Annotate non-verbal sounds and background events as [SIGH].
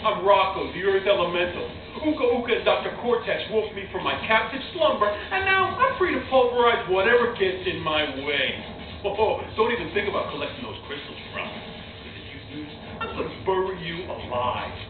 I'm Rok-Ko, the Earth Elemental. Uka Uka and Dr. Cortex woke me from my captive slumber, and now I'm free to pulverize whatever gets in my way. [LAUGHS] Oh, don't even think about collecting those crystals from me. If you do, I'm gonna bury you alive.